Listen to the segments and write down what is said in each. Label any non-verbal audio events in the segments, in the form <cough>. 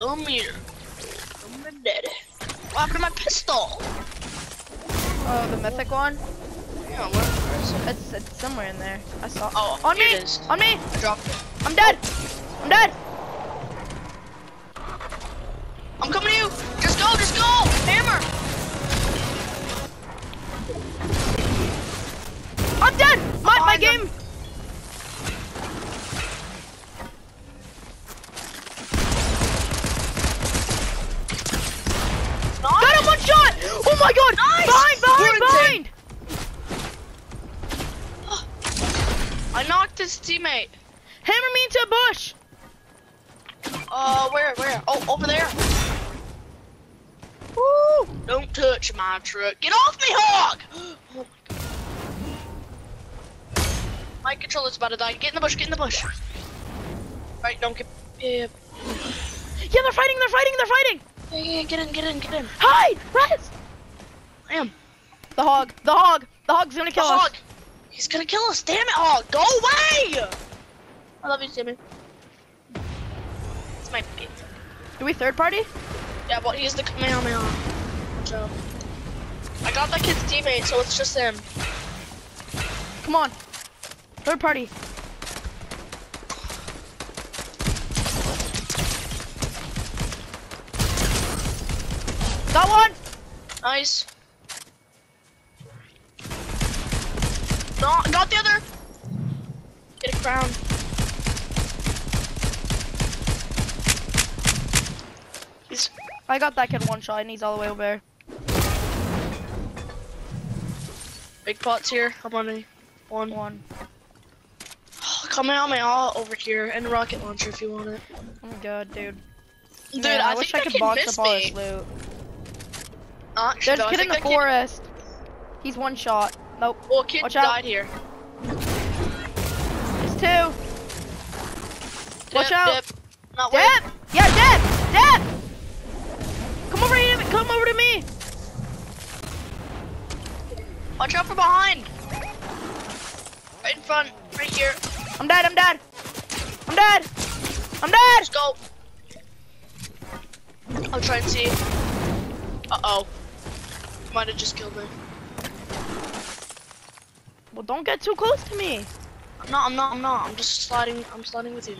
Come here. Come here, daddy. What happened to my pistol? Oh, the mythic one? Yeah, where, is it? It's, it's somewhere in there. I saw. Oh, on me! is. On me! I dropped it. I'm dead! I'm dead! His teammate. Hammer me into a bush! Uh, where, where? Oh, over there. Woo! Don't touch my truck. Get off me, hog! <gasps> Oh my. My controller's about to die. Get in the bush, get in the bush. Right, don't get. Yeah, yeah, they're fighting, they're fighting, they're fighting! yeah, yeah, get in, get in, get in. Hide! Res! I am. The hog, the hog! The hog's gonna The kill us! hog! He's gonna kill us. Damn it, hog! Go away! I love you, Timmy. It's my pizza. Do we third party? Yeah, but he's the Kamehameha. So. I got that kid's teammate, so it's just him. Come on. Third party. Got one! Nice. No, got the other. Get a crown. He's I got that kid one shot and he's all the way over there. big pots here. Come on, me. One. One. Come out, my all over here, and a rocket launcher if you want it. Oh my god, dude. Dude, Man, I, I, wish I could box up all me. this loot. Uh, There's a kid in the forest. He's one shot. Nope. Well, kid Watch out. here. There's two. Watch out. Dip. Not. Deb! Yeah, Deb! Deb! Come over here. Come over to me. Watch out from behind. Right in front. Right here. I'm dead. I'm dead. I'm dead. I'm dead. Let's go. I'll try and see. Uh oh. Might have just killed me. Don't get too close to me. I'm not. I'm not. I'm not. I'm just sliding. I'm sliding with you.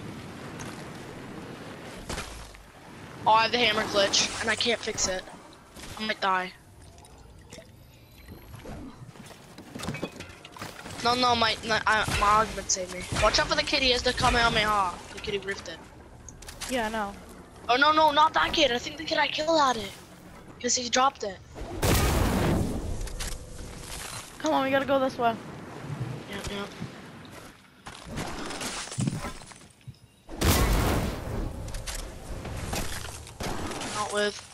Oh, I have the hammer glitch, and I can't fix it. I might die. No, no, my my, my augment saved me. Watch out for the kid. He has the Kamehameha. The ripped it. Yeah, I know. Oh no, no, not that kid. I think the kid I killed had it. Because he dropped it. Come on, we gotta go this way. Yeah, yeah. Not with.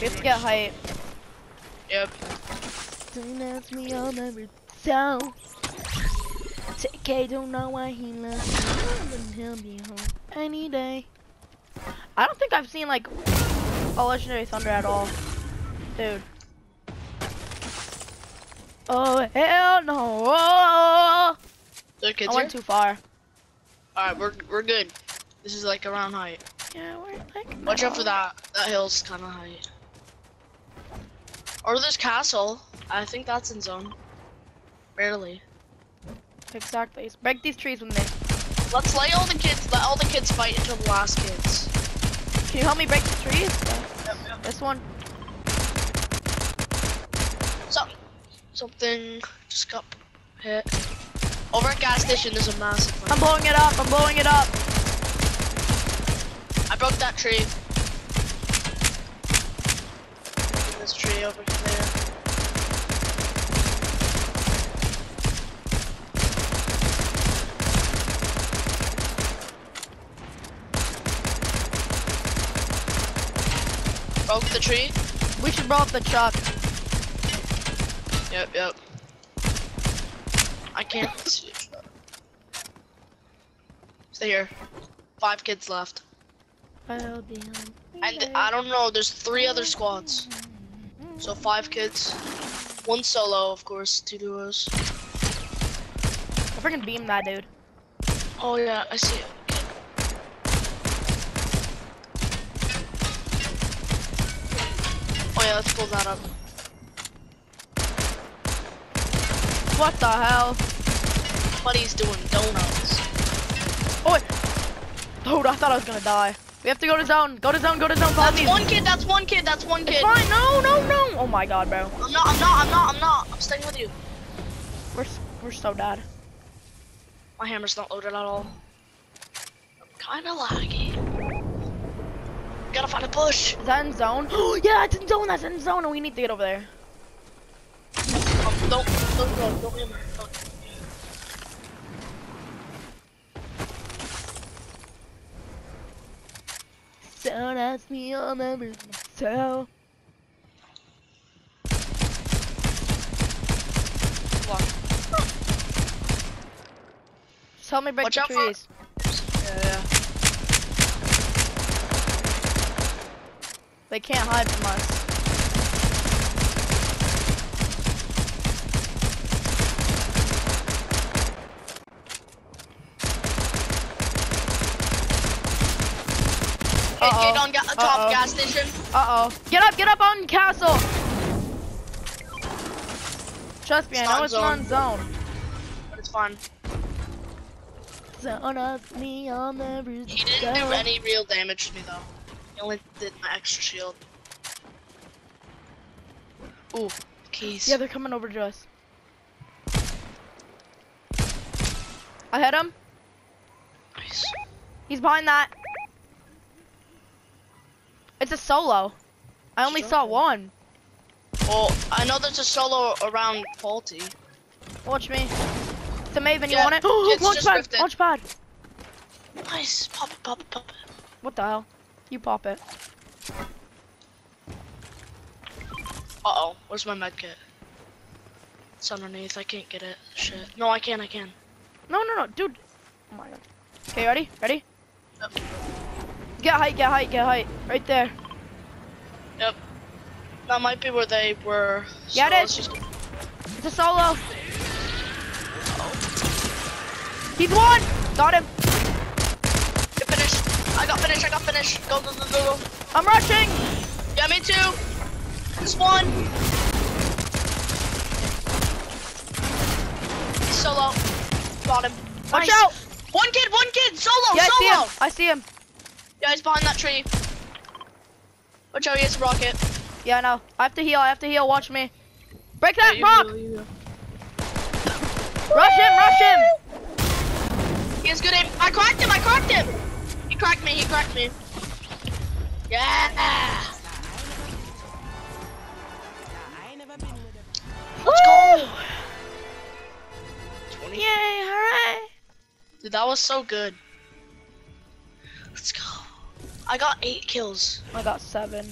We have to get height. Yep. Don't ask me, I'll never tell. TK don't know why he loves me, he'll be home any day. I don't think I've seen like a legendary thunder at all, dude. Oh hell no! Oh, I here? went too far. Alright, we're we're good. This is like around height. Yeah, we're like. Watch out for that. That hill's kinda high. Or this castle. I think that's in zone. Barely. Exactly. Break these trees with me. Let's lay all the kids let all the kids fight until the last kids. Can you help me break the trees? Yep, yep. This one. So, something just got hit. Over at gas station, there's a massive one. I'm blowing it up. I'm blowing it up. I broke that tree. This tree over there. Broke the tree. We should blow up the truck. Yep, yep. Can't see. Stay here. Five kids left. Well, damn. And I don't know, there's three other squads. So five kids. One solo, of course, two duos. I freaking beam that dude. Oh yeah, I see it. Oh yeah, let's pull that up. What the hell? Buddy's doing donuts. Oh, wait. Dude, I thought I was gonna die. We have to go to zone. Go to zone. Go to zone. Follow That's me. one kid. That's one kid. That's one It's kid. fine. No, no, no. Oh my god, bro. I'm not. I'm not. I'm not. I'm not. I'm staying with you. We're we're so dead. My hammer's not loaded at all. I'm Kinda laggy. Gotta find a bush. Is that in zone? Oh <gasps> yeah, that's in zone. That's in zone, and we need to get over there. Um, don't, don't go. Don't hammer. Don't. So that's me on everything. So. Come on. Just help me break Watch the out trees. Yeah, yeah. They can't hide from us. Uh-oh. kid on ga top Uh-oh. gas station. Uh oh. Get up, get up on castle. Trust me, It's I know it's in zone. But it's fine. Zone me on every He didn't do any real damage to me though. He only did my extra shield. Ooh, keys. Yeah, they're coming over to us. I hit him. Nice. He's behind that. It's a solo. I only saw Sure. one. Well, I know there's a solo around faulty. Watch me. It's a Maven, you Yeah, want it? <gasps> it's launch just pad, rifted. launch pad. Nice. Pop it, pop it, pop it. What the hell? You pop it. Uh oh, where's my med kit? It's underneath. I can't get it. Shit. No, I can. I can. No, no, no, dude. Oh my god. Okay, ready? Ready? Yep. Get height, get height, get height. Right there. Yep. That might be where they were. Yeah, so it just- It's a solo. He's one. Got him. Get finished. I got finished. I got finished. Go, go, go, go, go. I'm rushing. Yeah, me too. Just one. Solo. Got him. Watch Nice. out. One kid, one kid. Solo, Yeah, I see solo. him. I see him. Yeah, he's behind that tree. Watch out, he has a rocket. Yeah, I know. I have to heal. I have to heal. Watch me. Break that Yeah, rock. Rush him. Rush him. He has good aim. I cracked him. I cracked him. He cracked me. He cracked me. Yeah. Let's go. 20. Yay! Hooray! Dude, that was so good. I got eight kills. I got seven.